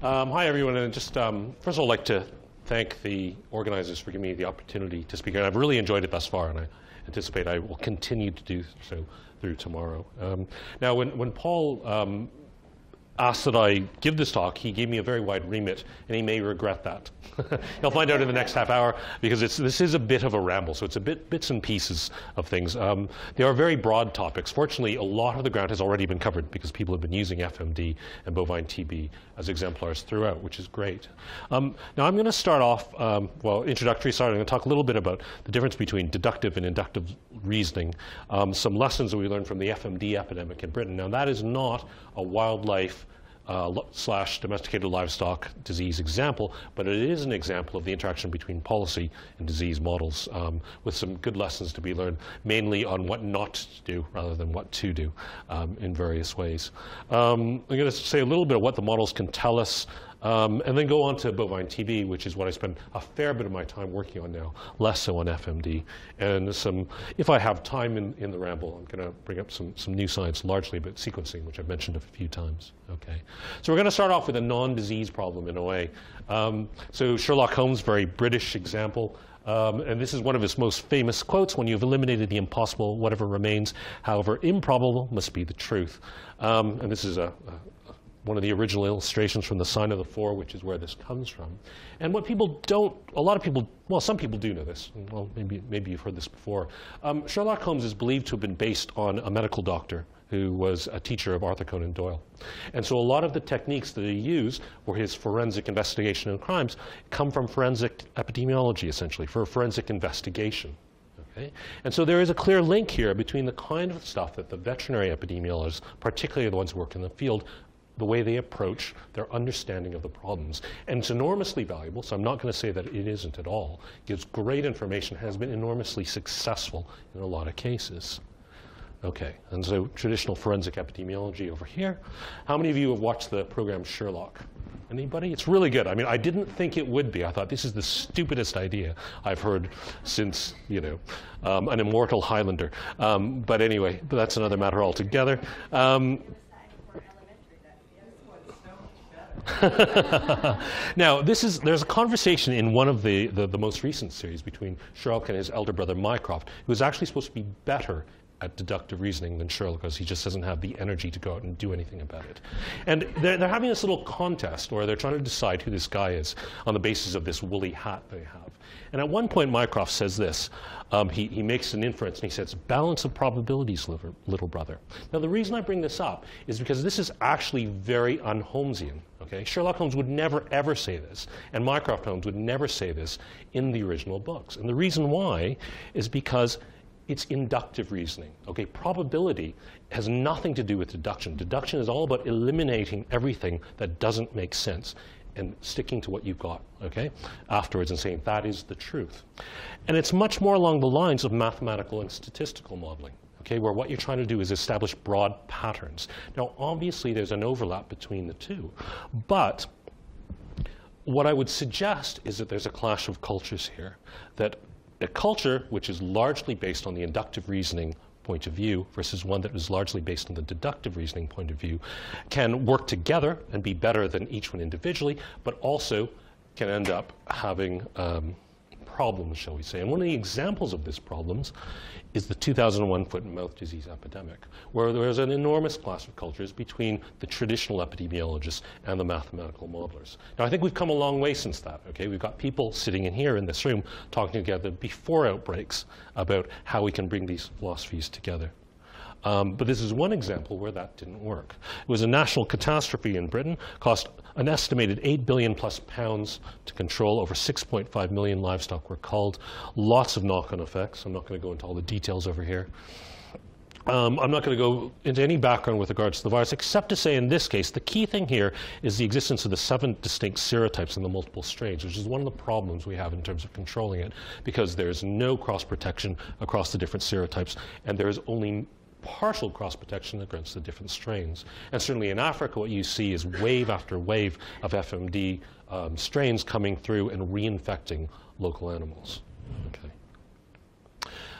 Um, hi, everyone. And just um, first of all, I'd like to thank the organizers for giving me the opportunity to speak. And I've really enjoyed it thus far, and I anticipate I will continue to do so through tomorrow. Um, now, when, when Paul um, asked that I give this talk, he gave me a very wide remit, and he may regret that. You'll find out in the next half hour because this is a bit of a ramble, so it's a bit bits and pieces of things. Um, they are very broad topics. Fortunately, a lot of the ground has already been covered because people have been using FMD and bovine TB as exemplars throughout, which is great. Um, now, I'm going to start off, um, well, introductory side. I'm going to talk a little bit about the difference between deductive and inductive reasoning, um, some lessons that we learned from the FMD epidemic in Britain. Now, that is not a wildlife uh, slash domesticated livestock disease example, but it is an example of the interaction between policy and disease models um, with some good lessons to be learned, mainly on what not to do rather than what to do um, in various ways. Um, I'm going to say a little bit of what the models can tell us um, and then go on to bovine TB, which is what I spend a fair bit of my time working on now, less so on FMD. And some, if I have time in, in the ramble, I'm going to bring up some, some new science, largely about sequencing, which I've mentioned a few times. Okay. So we're going to start off with a non-disease problem in a way. Um, so Sherlock Holmes, very British example. Um, and this is one of his most famous quotes when you've eliminated the impossible, whatever remains, however improbable, must be the truth. Um, and this is a, a one of the original illustrations from the Sign of the Four, which is where this comes from. And what people don't, a lot of people, well, some people do know this. Well, maybe, maybe you've heard this before. Um, Sherlock Holmes is believed to have been based on a medical doctor who was a teacher of Arthur Conan Doyle. And so a lot of the techniques that he used for his forensic investigation of crimes come from forensic epidemiology, essentially, for forensic investigation. Okay? And so there is a clear link here between the kind of stuff that the veterinary epidemiologists, particularly the ones who work in the field, the way they approach their understanding of the problems. And it's enormously valuable, so I'm not going to say that it isn't at all. It gives great information, has been enormously successful in a lot of cases. Okay, and so traditional forensic epidemiology over here. How many of you have watched the program Sherlock? Anybody? It's really good. I mean, I didn't think it would be. I thought this is the stupidest idea I've heard since, you know, um, an immortal Highlander. Um, but anyway, that's another matter altogether. Um, now, this is, there's a conversation in one of the, the, the, most recent series between Sherlock and his elder brother Mycroft, who is actually supposed to be better at deductive reasoning than Sherlock because he just doesn't have the energy to go out and do anything about it. And they're, they're having this little contest where they're trying to decide who this guy is on the basis of this woolly hat they have. And at one point, Mycroft says this. Um, he, he makes an inference and he says, balance of probabilities, little brother. Now, the reason I bring this up is because this is actually very un-Holmesian. Okay? Sherlock Holmes would never, ever say this, and Mycroft Holmes would never say this in the original books. And the reason why is because it's inductive reasoning. Okay, probability has nothing to do with deduction. Deduction is all about eliminating everything that doesn't make sense and sticking to what you've got, okay, afterwards and saying that is the truth. And it's much more along the lines of mathematical and statistical modeling okay, where what you're trying to do is establish broad patterns. Now, obviously, there's an overlap between the two, but what I would suggest is that there's a clash of cultures here, that a culture which is largely based on the inductive reasoning point of view versus one that is largely based on the deductive reasoning point of view can work together and be better than each one individually, but also can end up having um, problems, shall we say. And one of the examples of this problems is the 2001 foot and mouth disease epidemic, where there was an enormous clash of cultures between the traditional epidemiologists and the mathematical modelers. Now, I think we've come a long way since that, okay? We've got people sitting in here in this room talking together before outbreaks about how we can bring these philosophies together. Um, but this is one example where that didn't work. It was a national catastrophe in Britain, cost an estimated 8 billion plus pounds to control. Over 6.5 million livestock were culled. Lots of knock-on effects. I'm not going to go into all the details over here. Um, I'm not going to go into any background with regards to the virus, except to say in this case, the key thing here is the existence of the seven distinct serotypes and the multiple strains, which is one of the problems we have in terms of controlling it, because there's no cross protection across the different serotypes, and there's only partial cross protection against the different strains. And certainly in Africa, what you see is wave after wave of FMD um, strains coming through and reinfecting local animals. Okay.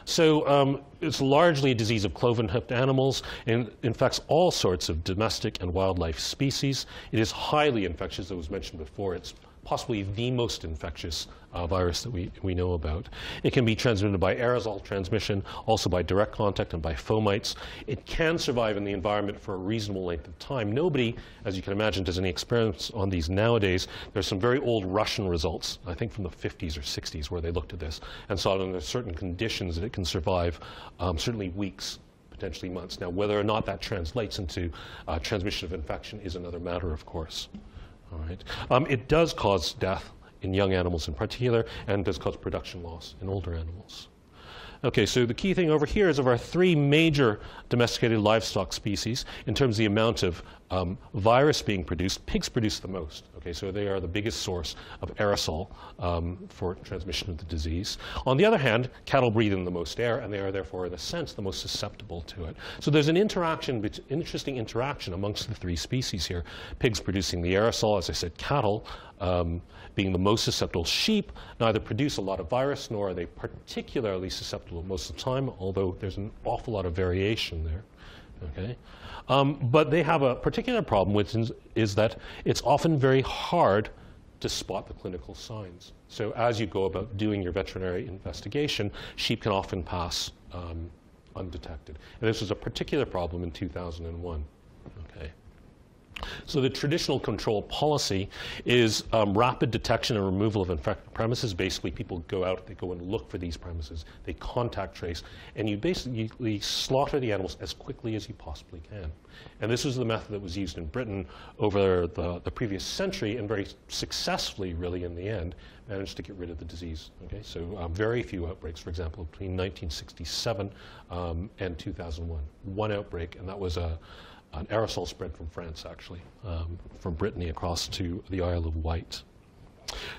So um, it's largely a disease of cloven-hoofed animals and infects all sorts of domestic and wildlife species. It is highly infectious, as was mentioned before. It's possibly the most infectious uh, virus that we, we know about. It can be transmitted by aerosol transmission, also by direct contact and by fomites. It can survive in the environment for a reasonable length of time. Nobody, as you can imagine, does any experiments on these nowadays. There's some very old Russian results, I think from the 50s or 60s, where they looked at this and saw that under certain conditions that it can survive um, certainly weeks potentially months. Now, whether or not that translates into uh, transmission of infection is another matter, of course. All right. Um, it does cause death in young animals in particular, and does cause production loss in older animals. Okay, so the key thing over here is of our three major domesticated livestock species, in terms of the amount of um, virus being produced, pigs produce the most. Okay, so they are the biggest source of aerosol um, for transmission of the disease. On the other hand, cattle breathe in the most air, and they are therefore, in a sense, the most susceptible to it. So there's an interaction, interesting interaction amongst the three species here. Pigs producing the aerosol, as I said, cattle um, being the most susceptible. Sheep neither produce a lot of virus, nor are they particularly susceptible most of the time, although there's an awful lot of variation there. Okay? Um, but they have a particular problem, which is, is, that it's often very hard to spot the clinical signs. So as you go about doing your veterinary investigation, sheep can often pass um, undetected. And this was a particular problem in 2001. So the traditional control policy is um, rapid detection and removal of infected premises. Basically, people go out, they go and look for these premises, they contact trace, and you basically slaughter the animals as quickly as you possibly can. And this was the method that was used in Britain over the, the previous century, and very successfully, really, in the end, managed to get rid of the disease. Okay, so um, very few outbreaks, for example, between 1967 um, and 2001. One outbreak, and that was a an aerosol spread from France, actually, um, from Brittany across to the Isle of Wight.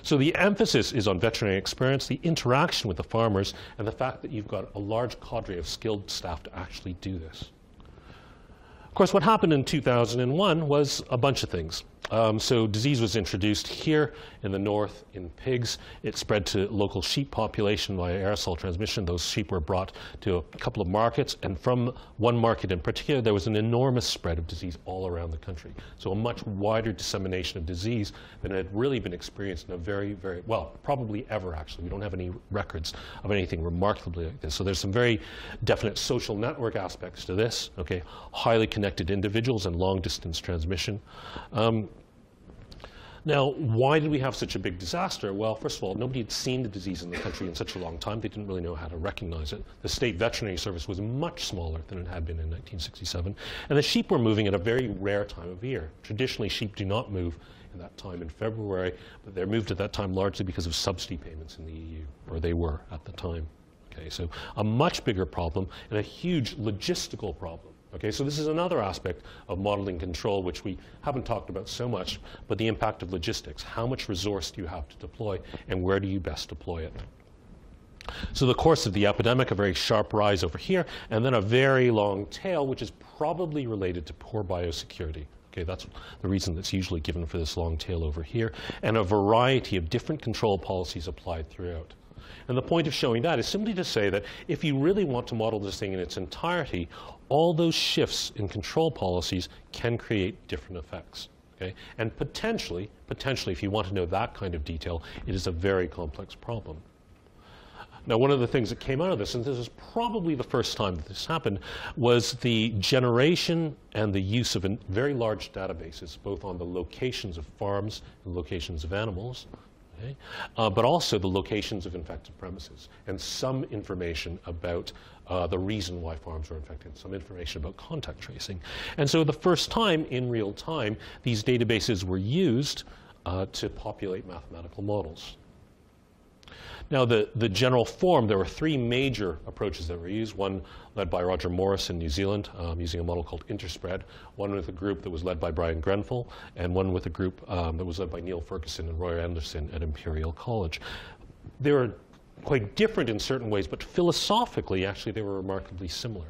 So the emphasis is on veterinary experience, the interaction with the farmers, and the fact that you've got a large cadre of skilled staff to actually do this. Of course, what happened in 2001 was a bunch of things. Um, so disease was introduced here in the north in pigs. It spread to local sheep population via aerosol transmission. Those sheep were brought to a couple of markets, and from one market in particular, there was an enormous spread of disease all around the country. So a much wider dissemination of disease than had really been experienced in a very, very, well, probably ever actually. We don't have any records of anything remarkably like this. So there's some very definite social network aspects to this, okay? Highly connected individuals and long distance transmission. Um, now, why did we have such a big disaster? Well, first of all, nobody had seen the disease in the country in such a long time. They didn't really know how to recognize it. The state veterinary service was much smaller than it had been in 1967. And the sheep were moving at a very rare time of year. Traditionally, sheep do not move in that time in February, but they're moved at that time largely because of subsidy payments in the EU, or they were at the time. Okay, so a much bigger problem and a huge logistical problem. Okay, so this is another aspect of modeling control which we haven't talked about so much, but the impact of logistics. How much resource do you have to deploy and where do you best deploy it? So the course of the epidemic, a very sharp rise over here, and then a very long tail, which is probably related to poor biosecurity. Okay, that's the reason that's usually given for this long tail over here, and a variety of different control policies applied throughout. And the point of showing that is simply to say that if you really want to model this thing in its entirety, all those shifts in control policies can create different effects. Okay? And potentially, potentially, if you want to know that kind of detail, it is a very complex problem. Now, one of the things that came out of this, and this is probably the first time that this happened, was the generation and the use of very large databases, both on the locations of farms and locations of animals, okay? uh, but also the locations of infected premises, and some information about uh, the reason why farms were infected, some information about contact tracing. And so the first time in real time, these databases were used uh, to populate mathematical models. Now, the, the general form, there were three major approaches that were used. One led by Roger Morris in New Zealand, um, using a model called Interspread. One with a group that was led by Brian Grenfell, and one with a group um, that was led by Neil Ferguson and Roy Anderson at Imperial College. They were quite different in certain ways, but philosophically, actually, they were remarkably similar.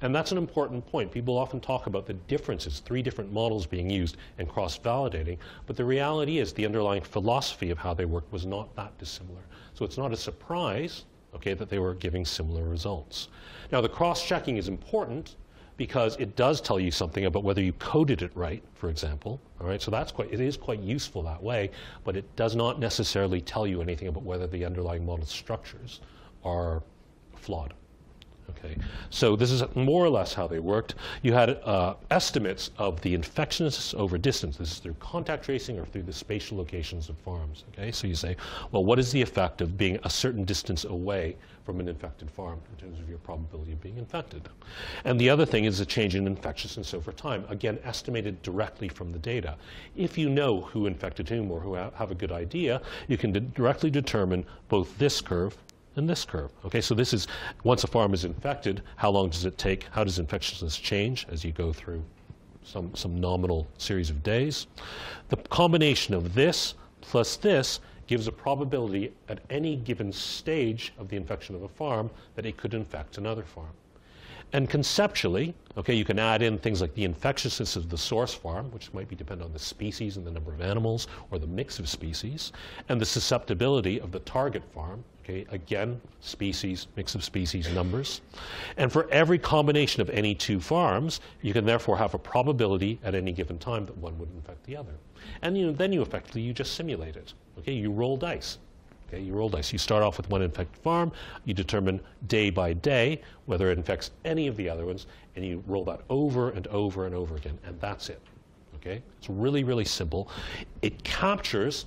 And that's an important point. People often talk about the differences, three different models being used and cross-validating, but the reality is the underlying philosophy of how they worked was not that dissimilar. So it's not a surprise okay, that they were giving similar results. Now, the cross-checking is important because it does tell you something about whether you coded it right, for example. All right, so that's quite, it is quite useful that way, but it does not necessarily tell you anything about whether the underlying model structures are flawed. Okay, so this is more or less how they worked. You had uh, estimates of the infectiousness over distance. This is through contact tracing or through the spatial locations of farms. Okay, so you say, well, what is the effect of being a certain distance away from an infected farm in terms of your probability of being infected? And the other thing is the change in infectiousness over time. Again, estimated directly from the data. If you know who infected whom or who have a good idea, you can directly determine both this curve and this curve. Okay, so this is once a farm is infected, how long does it take? How does infectiousness change as you go through some, some nominal series of days? The combination of this plus this gives a probability at any given stage of the infection of a farm that it could infect another farm. And conceptually, okay, you can add in things like the infectiousness of the source farm, which might be dependent on the species and the number of animals or the mix of species, and the susceptibility of the target farm, okay, again, species, mix of species, numbers. And for every combination of any two farms, you can therefore have a probability at any given time that one would infect the other. And you know, then you effectively, you just simulate it. Okay, you roll dice. Okay, you roll dice. You start off with one infected farm. You determine day by day whether it infects any of the other ones, and you roll that over and over and over again, and that's it. Okay, it's really, really simple. It captures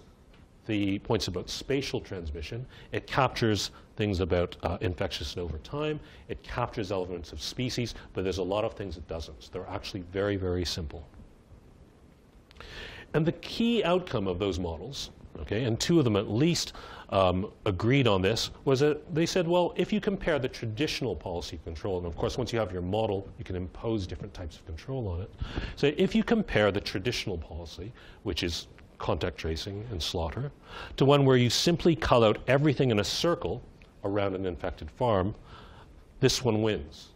the points about spatial transmission. It captures things about uh, infectious over time. It captures elements of species, but there's a lot of things it doesn't. They're actually very, very simple. And the key outcome of those models, okay, and two of them at least um, agreed on this was that they said, well, if you compare the traditional policy control, and of course, once you have your model, you can impose different types of control on it. So if you compare the traditional policy, which is contact tracing and slaughter, to one where you simply cull out everything in a circle around an infected farm, this one wins.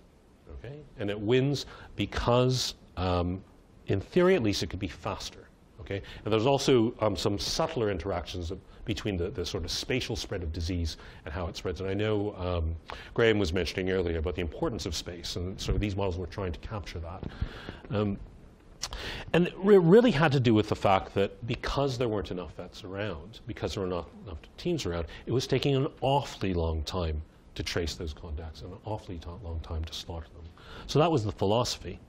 Okay? And it wins because, um, in theory at least, it could be faster. Okay? And there's also um, some subtler interactions between the, the, sort of spatial spread of disease and how it spreads. And I know um, Graham was mentioning earlier about the importance of space, and so these models were trying to capture that. Um, and it really had to do with the fact that because there weren't enough vets around, because there were not enough teams around, it was taking an awfully long time to trace those contacts and an awfully long time to slaughter them. So that was the philosophy.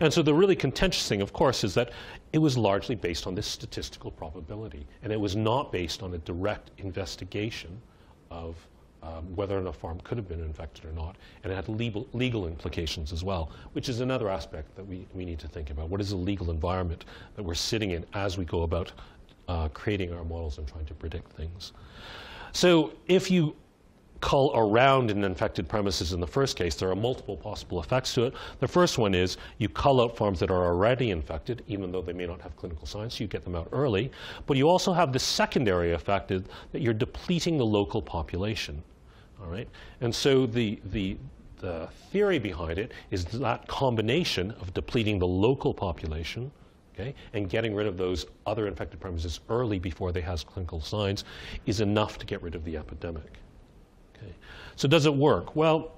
And so the really contentious thing, of course, is that it was largely based on this statistical probability, and it was not based on a direct investigation of um, whether or not a farm could have been infected or not, and it had legal, legal implications as well, which is another aspect that we, we need to think about. What is the legal environment that we're sitting in as we go about uh, creating our models and trying to predict things? So if you cull around an infected premises in the first case, there are multiple possible effects to it. The first one is you cull out farms that are already infected, even though they may not have clinical signs, you get them out early. But you also have the secondary effect that you're depleting the local population. All right? And so the, the, the theory behind it is that combination of depleting the local population Okay, and getting rid of those other infected premises early before they have clinical signs is enough to get rid of the epidemic. Okay. So does it work? Well,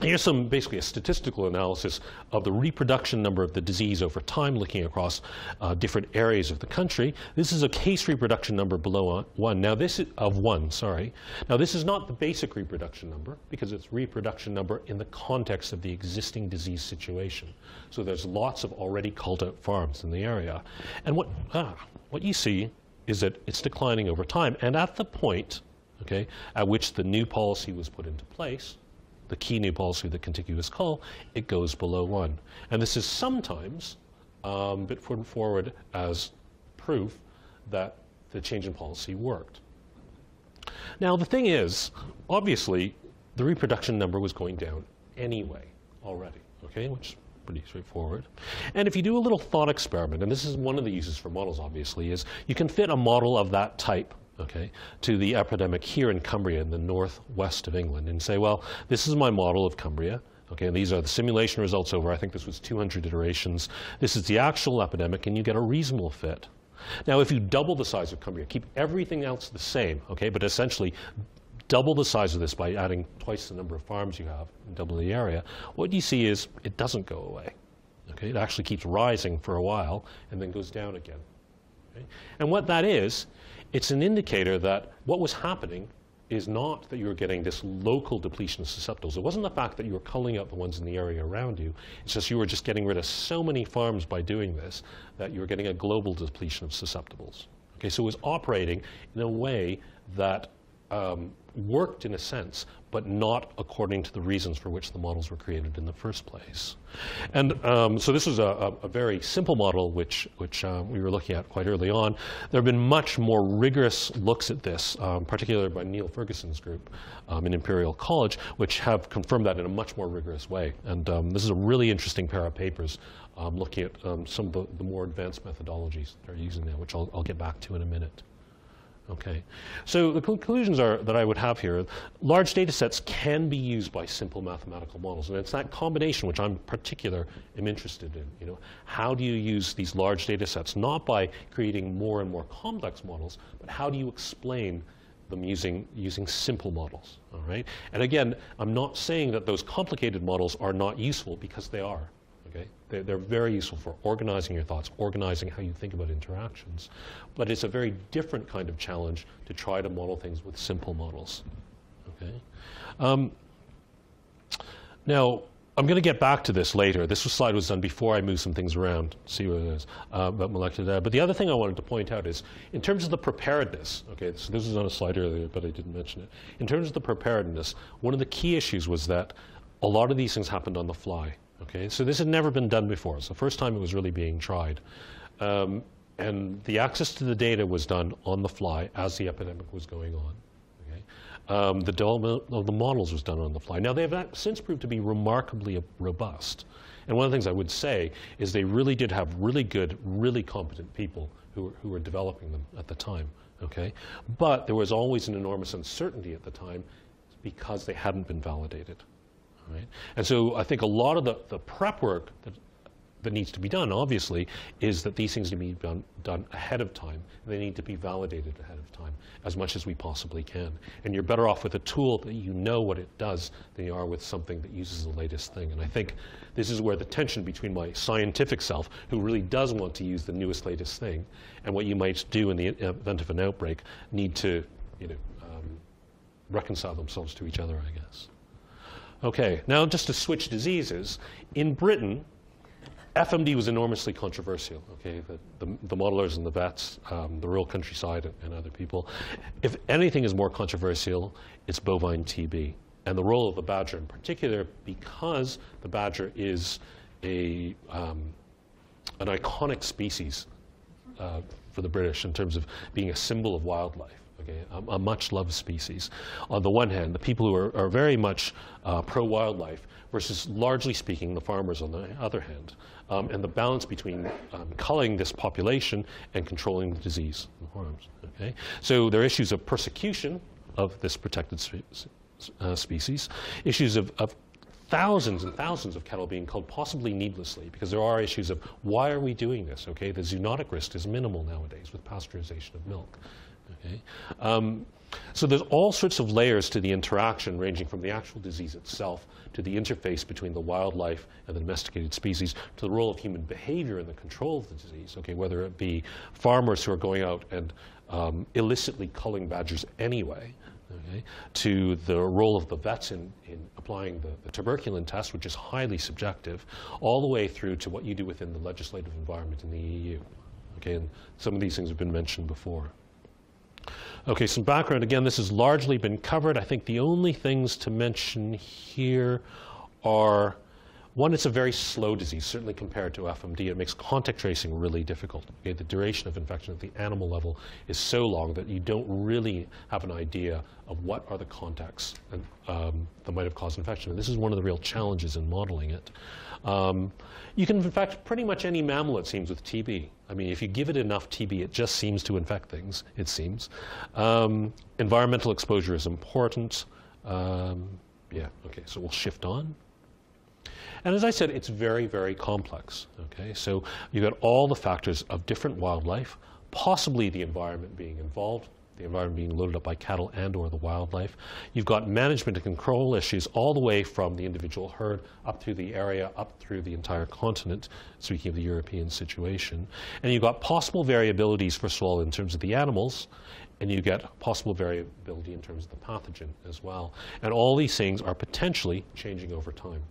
here's some basically a statistical analysis of the reproduction number of the disease over time looking across uh, different areas of the country. This is a case reproduction number below one. Now this is of one, sorry. Now this is not the basic reproduction number because it's reproduction number in the context of the existing disease situation. So there's lots of already culled out farms in the area. And what, ah, what you see is that it's declining over time. And at the point okay, at which the new policy was put into place, the key new policy, the contiguous cull, it goes below one. And this is sometimes um, put forward as proof that the change in policy worked. Now, the thing is, obviously, the reproduction number was going down anyway already, okay, which is pretty straightforward. And if you do a little thought experiment, and this is one of the uses for models, obviously, is you can fit a model of that type okay, to the epidemic here in Cumbria in the northwest of England and say, well, this is my model of Cumbria. Okay, and these are the simulation results over, I think this was 200 iterations. This is the actual epidemic, and you get a reasonable fit. Now, if you double the size of Cumbria, keep everything else the same, okay, but essentially double the size of this by adding twice the number of farms you have and double the area, what you see is it doesn't go away. Okay? It actually keeps rising for a while and then goes down again. Okay? And what that is, it's an indicator that what was happening is not that you were getting this local depletion of susceptibles. It wasn't the fact that you were culling out the ones in the area around you. It's just you were just getting rid of so many farms by doing this that you were getting a global depletion of susceptibles. Okay, so it was operating in a way that um, worked in a sense, but not according to the reasons for which the models were created in the first place. And um, so this was a, a, very simple model, which, which uh, we were looking at quite early on. There have been much more rigorous looks at this, um, particularly by Neil Ferguson's group um, in Imperial College, which have confirmed that in a much more rigorous way. And um, this is a really interesting pair of papers um, looking at um, some of the, the, more advanced methodologies they're using now, which I'll, I'll get back to in a minute. Okay, so the conclusions are that I would have here: large data sets can be used by simple mathematical models, and it's that combination which I'm particular am interested in. You know, how do you use these large data sets not by creating more and more complex models, but how do you explain them using using simple models? All right, and again, I'm not saying that those complicated models are not useful because they are. Okay? They're, they're, very useful for organizing your thoughts, organizing how you think about interactions. But it's a very different kind of challenge to try to model things with simple models. Okay? Um, now, I'm going to get back to this later. This slide was done before I moved some things around, see what it is uh, about molecular data. But the other thing I wanted to point out is, in terms of the preparedness, okay, so this was on a slide earlier, but I didn't mention it. In terms of the preparedness, one of the key issues was that a lot of these things happened on the fly. Okay, so this had never been done before. It's the first time it was really being tried. Um, and the access to the data was done on the fly as the epidemic was going on. Okay? Um, the development of the models was done on the fly. Now, they have since proved to be remarkably robust. And one of the things I would say is they really did have really good, really competent people who were, who were developing them at the time. Okay? But there was always an enormous uncertainty at the time because they hadn't been validated. Right? And so I think a lot of the, the prep work that, that needs to be done, obviously, is that these things need to be done, done ahead of time. They need to be validated ahead of time as much as we possibly can. And you're better off with a tool that you know what it does than you are with something that uses the latest thing. And I think this is where the tension between my scientific self, who really does want to use the newest, latest thing, and what you might do in the event of an outbreak, need to you know, um, reconcile themselves to each other, I guess. Okay, now just to switch diseases, in Britain, FMD was enormously controversial. Okay, the, the, the modelers and the vets, um, the rural countryside, and, and, other people. If anything is more controversial, it's bovine TB, and the role of the badger in particular, because the badger is a um, an iconic species uh, for the British in terms of being a symbol of wildlife a, a much loved species. On the one hand, the people who are, are very much uh, pro wildlife versus largely speaking the farmers on the other hand, um, and the balance between um, culling this population and controlling the disease. Okay? So there are issues of persecution of this protected uh, species, issues of, of thousands and thousands of cattle being culled, possibly needlessly, because there are issues of why are we doing this? Okay, the zoonotic risk is minimal nowadays with pasteurization of milk. Okay? Um, so there's all sorts of layers to the interaction, ranging from the actual disease itself to the interface between the wildlife and the domesticated species, to the role of human behavior in the control of the disease. Okay, whether it be farmers who are going out and um, illicitly culling badgers anyway, okay, to the role of the vets in, in applying the, the, tuberculin test, which is highly subjective, all the way through to what you do within the legislative environment in the EU. Okay, and some of these things have been mentioned before. Okay, some background. Again, this has largely been covered. I think the only things to mention here are one, it's a very slow disease, certainly compared to FMD. It makes contact tracing really difficult. Okay, the duration of infection at the animal level is so long that you don't really have an idea of what are the contacts and, um, that might have caused infection. And this is one of the real challenges in modeling it. Um, you can infect pretty much any mammal, it seems, with TB. I mean, if you give it enough TB, it just seems to infect things, it seems. Um, environmental exposure is important. Um, yeah, okay, so we'll shift on. And as I said, it's very, very complex. Okay, so you've got all the factors of different wildlife, possibly the environment being involved, the environment being loaded up by cattle and or the wildlife. You've got management and control issues all the way from the individual herd up through the area, up through the entire continent, speaking of the European situation. And you've got possible variabilities, first of all, in terms of the animals, and you get possible variability in terms of the pathogen as well. And all these things are potentially changing over time.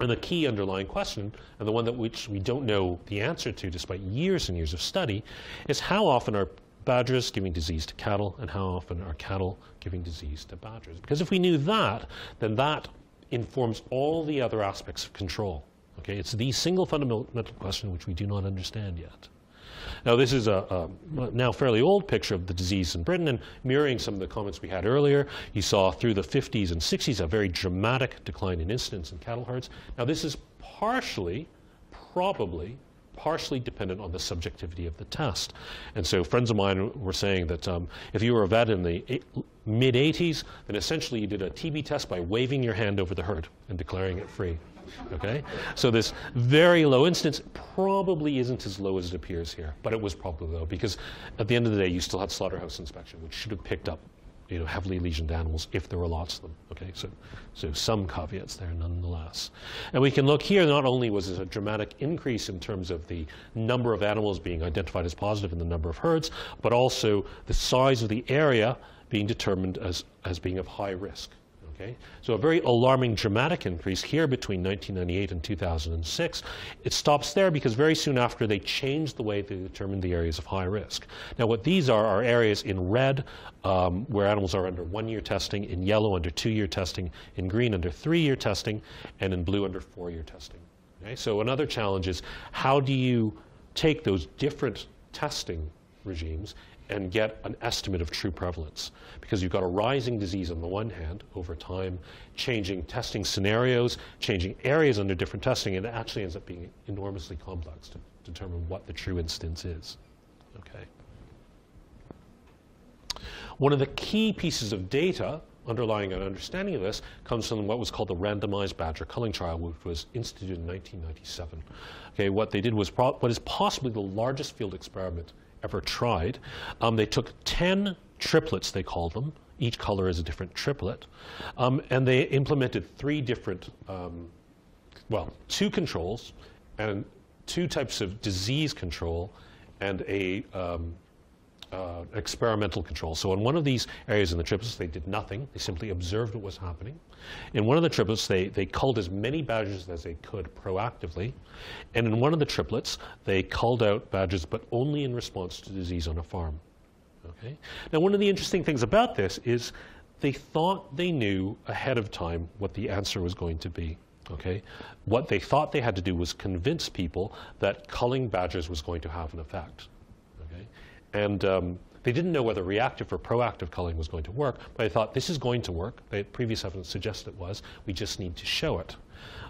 And the key underlying question, and the one that which we don't know the answer to despite years and years of study, is how often are badgers giving disease to cattle and how often are cattle giving disease to badgers? Because if we knew that, then that informs all the other aspects of control. Okay, it's the single fundamental question which we do not understand yet. Now, this is a, a, now fairly old picture of the disease in Britain, and mirroring some of the comments we had earlier, you saw through the 50s and 60s a very dramatic decline in incidence in cattle herds. Now, this is partially, probably, partially dependent on the subjectivity of the test. And so friends of mine were saying that um, if you were a vet in the mid 80s, then essentially you did a TB test by waving your hand over the herd and declaring it free. Okay? So this very low incidence probably isn't as low as it appears here, but it was probably low because at the end of the day, you still had slaughterhouse inspection, which should have picked up you know, heavily lesioned animals if there were lots of them. Okay, so, so some caveats there nonetheless. And we can look here, not only was there a dramatic increase in terms of the number of animals being identified as positive in the number of herds, but also the size of the area being determined as, as being of high risk. Okay? So a very alarming, dramatic increase here between 1998 and 2006. It stops there because very soon after they changed the way they determined the areas of high risk. Now what these are are areas in red um, where animals are under one-year testing, in yellow under two-year testing, in green under three-year testing, and in blue under four-year testing. Okay? So another challenge is how do you take those different testing regimes and get an estimate of true prevalence. Because you've got a rising disease on the one hand over time, changing testing scenarios, changing areas under different testing, and it actually ends up being enormously complex to determine what the true instance is. Okay. One of the key pieces of data underlying an understanding of this comes from what was called the randomized badger culling trial, which was instituted in 1997. Okay, what they did was what is possibly the largest field experiment ever tried. Um, they took 10 triplets, they called them. Each color is a different triplet. Um, and they implemented three different, um, well, two controls and two types of disease control and a um, uh, experimental control. So in one of these areas in the triplets, they did nothing. They simply observed what was happening. In one of the triplets, they, they culled as many badgers as they could proactively. And in one of the triplets, they culled out badgers, but only in response to disease on a farm. Okay? Now, one of the interesting things about this is they thought they knew ahead of time what the answer was going to be. Okay? What they thought they had to do was convince people that culling badgers was going to have an effect. Okay? And um, they didn't know whether reactive or proactive culling was going to work, but they thought this is going to work. The previous evidence suggested it was. We just need to show it.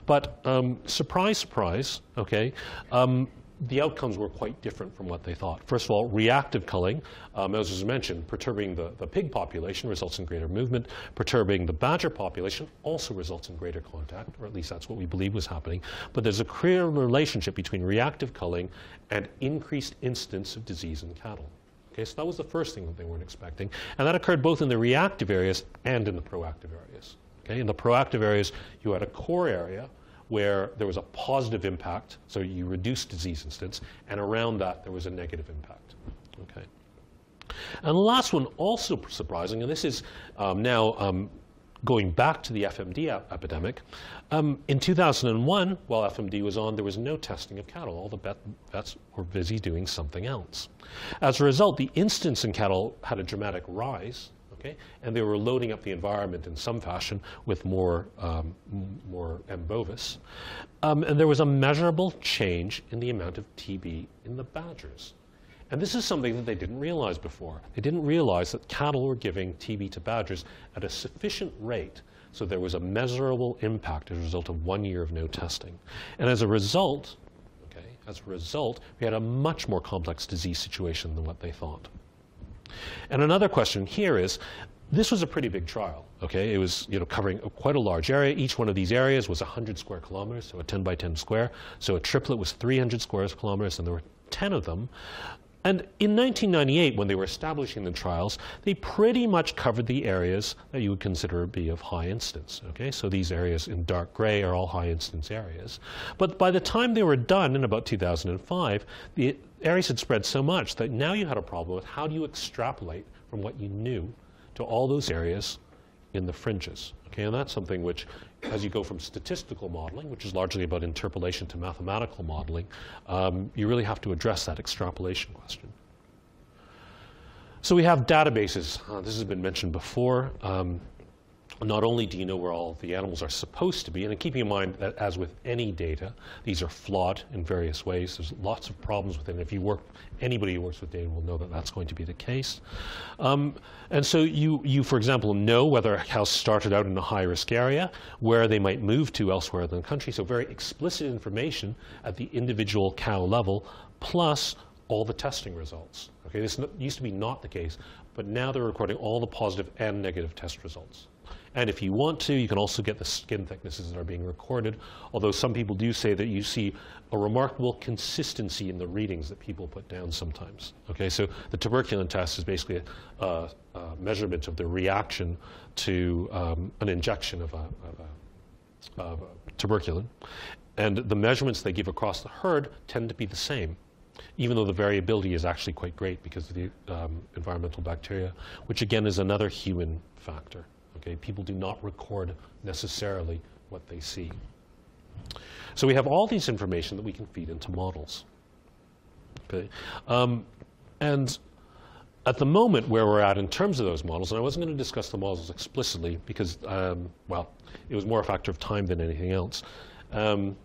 But um, surprise, surprise, okay, um, the outcomes were quite different from what they thought. First of all, reactive culling, um, as was mentioned, perturbing the, the pig population results in greater movement. Perturbing the badger population also results in greater contact, or at least that's what we believe was happening. But there's a clear relationship between reactive culling and increased incidence of disease in cattle. Okay, so that was the first thing that they weren't expecting. And that occurred both in the reactive areas and in the proactive areas. Okay, in the proactive areas, you had a core area where there was a positive impact, so you reduced disease incidence, and around that there was a negative impact. Okay. And last one, also surprising, and this is um, now um, going back to the FMD epidemic, um, in 2001, while FMD was on, there was no testing of cattle. All the vets were busy doing something else. As a result, the incidence in cattle had a dramatic rise, okay, and they were loading up the environment in some fashion with more, um, more M. bovis. Um, and there was a measurable change in the amount of TB in the badgers. And this is something that they didn't realize before. They didn't realize that cattle were giving TB to badgers at a sufficient rate so there was a measurable impact as a result of one year of no testing. And as a result, as a result, we had a much more complex disease situation than what they thought. And another question here is, this was a pretty big trial, okay? It was, you know, covering quite a large area. Each one of these areas was 100 square kilometers, so a 10 by 10 square. So a triplet was 300 square kilometers, and there were 10 of them. And in 1998, when they were establishing the trials, they pretty much covered the areas that you would consider to be of high incidence. Okay, so these areas in dark gray are all high incidence areas. But by the time they were done in about 2005, the areas had spread so much that now you had a problem with how do you extrapolate from what you knew to all those areas in the fringes. Okay, and that's something which, as you go from statistical modeling, which is largely about interpolation, to mathematical modeling, um, you really have to address that extrapolation question. So we have databases. Uh, this has been mentioned before. Um, not only do you know where all the animals are supposed to be, and keeping in mind that as with any data, these are flawed in various ways. There's lots of problems with it. If you work, anybody who works with data will know that that's going to be the case. Um, and so you, you, for example, know whether a cow started out in a high-risk area, where they might move to elsewhere in the country. So very explicit information at the individual cow level, plus all the testing results. Okay, this used to be not the case, but now they're recording all the positive and negative test results. And if you want to, you can also get the skin thicknesses that are being recorded, although some people do say that you see a remarkable consistency in the readings that people put down sometimes. Okay, so the tuberculin test is basically a, a, measurement of the reaction to um, an injection of a, of a, of a tuberculin. And the measurements they give across the herd tend to be the same even though the variability is actually quite great because of the um, environmental bacteria, which again is another human factor. Okay, people do not record necessarily what they see. So we have all these information that we can feed into models. Okay, um, and at the moment where we're at in terms of those models, and I wasn't going to discuss the models explicitly because, um, well, it was more a factor of time than anything else. Um,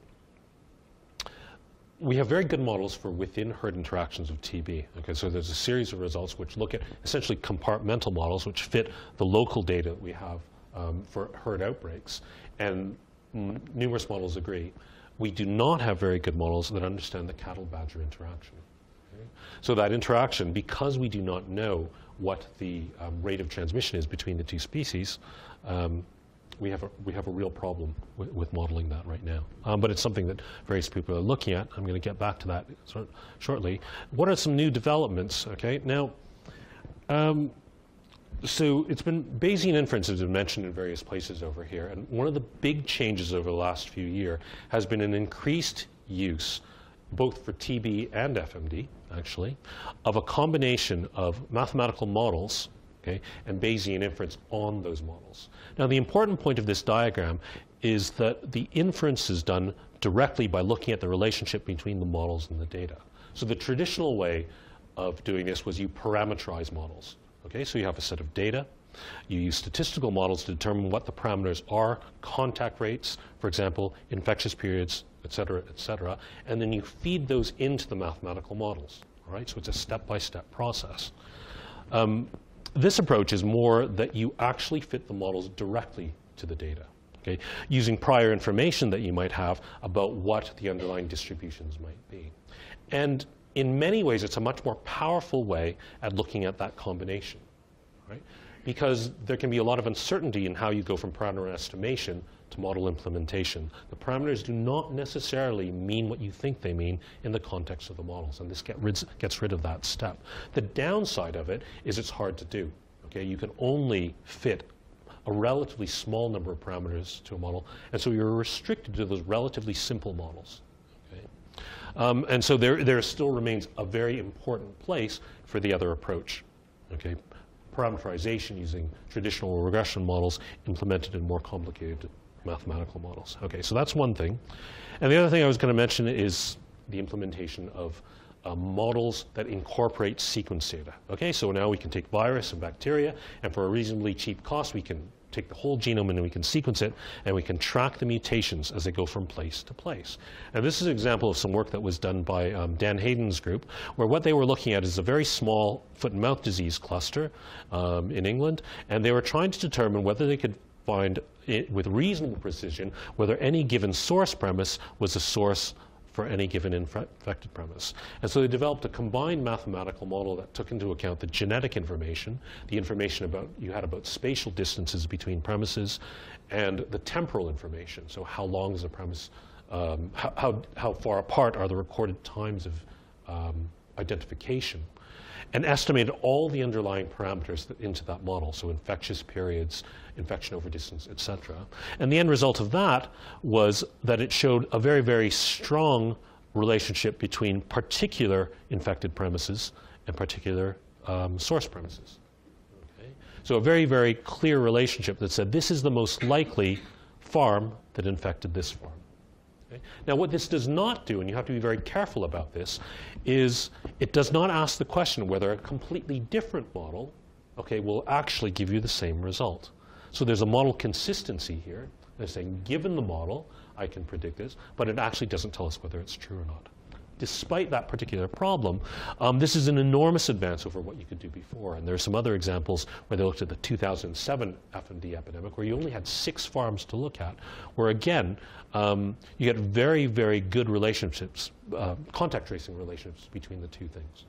we have very good models for within herd interactions of TB. Okay, so there's a series of results which look at essentially compartmental models which fit the local data that we have um, for herd outbreaks. And numerous models agree. We do not have very good models that understand the cattle-badger interaction. Okay? So that interaction, because we do not know what the um, rate of transmission is between the two species, um, we have a, we have a real problem with, with modeling that right now. Um, but it's something that various people are looking at. I'm going to get back to that sort of shortly. What are some new developments? Okay, now, um, so it's been Bayesian inference has been mentioned in various places over here, and one of the big changes over the last few years has been an increased use, both for TB and FMD, actually, of a combination of mathematical models okay, and Bayesian inference on those models. Now, the important point of this diagram is that the inference is done directly by looking at the relationship between the models and the data. So the traditional way of doing this was you parameterize models. Okay, so you have a set of data. You use statistical models to determine what the parameters are, contact rates, for example, infectious periods, et cetera, et cetera, and then you feed those into the mathematical models. All right, so it's a step-by-step -step process. Um, this approach is more that you actually fit the models directly to the data, okay, using prior information that you might have about what the underlying distributions might be. And in many ways, it's a much more powerful way at looking at that combination, right? Because there can be a lot of uncertainty in how you go from parameter estimation model implementation. The parameters do not necessarily mean what you think they mean in the context of the models, and this get rid, gets rid of that step. The downside of it is it's hard to do. Okay, you can only fit a relatively small number of parameters to a model, and so you're restricted to those relatively simple models. Okay? Um, and so there, there still remains a very important place for the other approach. Okay? Parameterization using traditional regression models implemented in more complicated mathematical models. Okay, so that's one thing. And the other thing I was going to mention is the implementation of uh, models that incorporate sequence data. Okay, so now we can take virus and bacteria, and for a reasonably cheap cost, we can take the whole genome and we can sequence it, and we can track the mutations as they go from place to place. And this is an example of some work that was done by um, Dan Haydon's group, where what they were looking at is a very small foot and mouth disease cluster um, in England, and they were trying to determine whether they could find it, with reasonable precision whether any given source premise was a source for any given infected premise. And so they developed a combined mathematical model that took into account the genetic information, the information about you had about spatial distances between premises, and the temporal information. So how long is a premise, um, how, how, how, far apart are the recorded times of um, identification and estimated all the underlying parameters that, into that model, so infectious periods, infection over distance, et cetera. And the end result of that was that it showed a very, very strong relationship between particular infected premises and particular um, source premises. Okay? So a very, very clear relationship that said this is the most likely farm that infected this farm. Now, what this does not do, and you have to be very careful about this, is it does not ask the question whether a completely different model okay, will actually give you the same result. So there's a model consistency here. They're saying, given the model, I can predict this, but it actually doesn't tell us whether it's true or not despite that particular problem, um, this is an enormous advance over what you could do before. And there are some other examples where they looked at the 2007 FMD epidemic, where you only had six farms to look at, where again, um, you get very, very good relationships, uh, contact tracing relationships between the two things.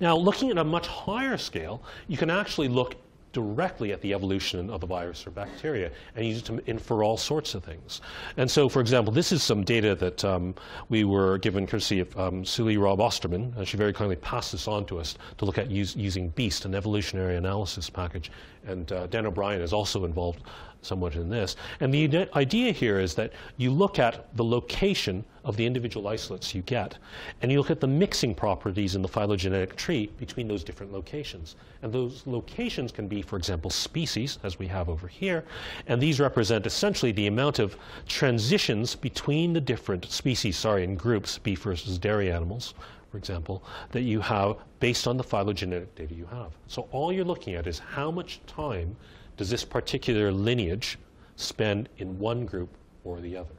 Now, looking at a much higher scale, you can actually look directly at the evolution of the virus or bacteria and use it to infer all sorts of things. And so, for example, this is some data that um, we were given courtesy of um, Suelee Robbe-Austerman. Uh, she very kindly passed this on to us to look at use, using BEAST, an evolutionary analysis package. And uh, Dan O'Brien is also involved somewhat in this. And the idea here is that you look at the location of the individual isolates you get, and you look at the mixing properties in the phylogenetic tree between those different locations. And those locations can be, for example, species, as we have over here, and these represent essentially the amount of transitions between the different species, sorry, in groups, beef versus dairy animals, for example, that you have based on the phylogenetic data you have. So all you're looking at is how much time does this particular lineage spend in one group or the other?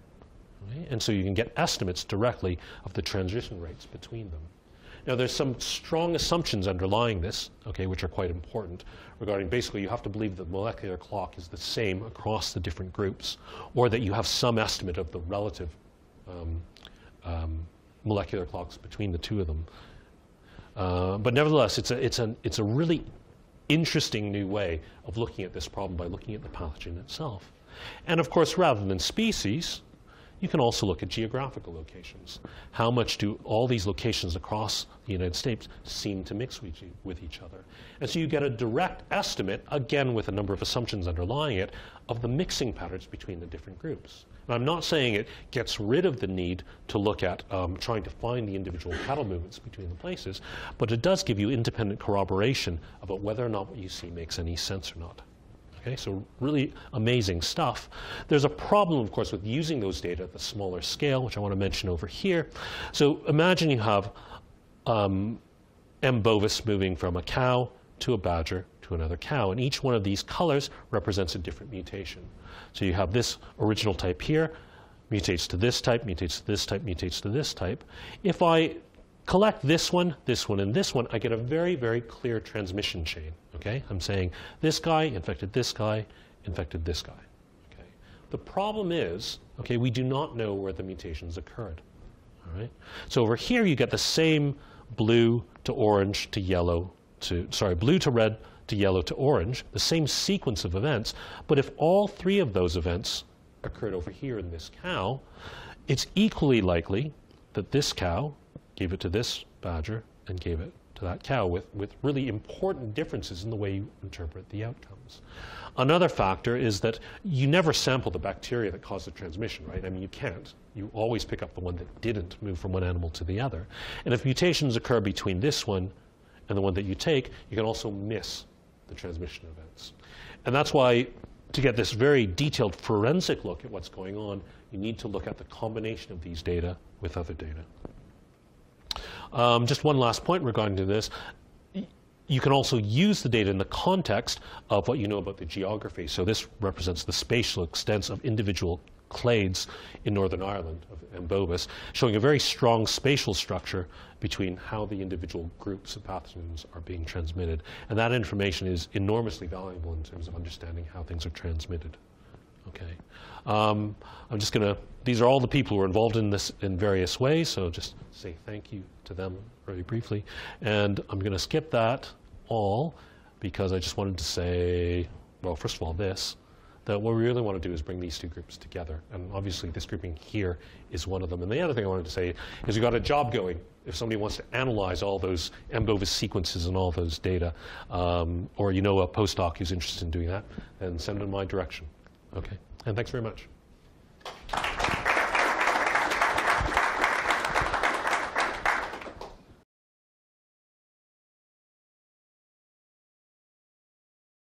And so you can get estimates directly of the transition rates between them. Now, there's some strong assumptions underlying this, okay, which are quite important regarding basically you have to believe that the molecular clock is the same across the different groups, or that you have some estimate of the relative um, um, molecular clocks between the two of them. Uh, but nevertheless, it's a, it's, a, it's a really interesting new way of looking at this problem by looking at the pathogen itself. And of course, rather than species, you can also look at geographical locations. How much do all these locations across the United States seem to mix with each other? And so you get a direct estimate, again with a number of assumptions underlying it, of the mixing patterns between the different groups. And I'm not saying it gets rid of the need to look at um, trying to find the individual cattle movements between the places, but it does give you independent corroboration about whether or not what you see makes any sense or not. Okay, so really amazing stuff. There's a problem, of course, with using those data at the smaller scale, which I want to mention over here. So imagine you have um, M. bovis moving from a cow to a badger to another cow, and each one of these colors represents a different mutation. So you have this original type here, mutates to this type, mutates to this type, mutates to this type. If I collect this one, this one, and this one, I get a very, very clear transmission chain. Okay? I'm saying this guy infected this guy, infected this guy. Okay? The problem is, okay, we do not know where the mutations occurred. All right? So over here you get the same blue to orange to yellow to, sorry, blue to red to yellow to orange, the same sequence of events, but if all three of those events occurred over here in this cow, it's equally likely that this cow gave it to this badger and gave it to that cow with, with really important differences in the way you interpret the outcomes. Another factor is that you never sample the bacteria that caused the transmission, right? I mean, you can't. You always pick up the one that didn't move from one animal to the other. And if mutations occur between this one and the one that you take, you can also miss the transmission events. And that's why to get this very detailed forensic look at what's going on, you need to look at the combination of these data with other data. Um, just one last point regarding to this. You can also use the data in the context of what you know about the geography. So this represents the spatial extents of individual clades in Northern Ireland of M. bovis, showing a very strong spatial structure between how the individual groups of pathogens are being transmitted. And that information is enormously valuable in terms of understanding how things are transmitted. Okay. Um, I'm just going to, these are all the people who are involved in this in various ways, so just say thank you to them very briefly. And I'm going to skip that all because I just wanted to say, well, first of all, this that what we really want to do is bring these two groups together. And obviously, this grouping here is one of them. And the other thing I wanted to say is we've got a job going. If somebody wants to analyze all those M. bovis sequences and all those data, um, or you know a postdoc who's interested in doing that, then send in my direction. Okay. And thanks very much.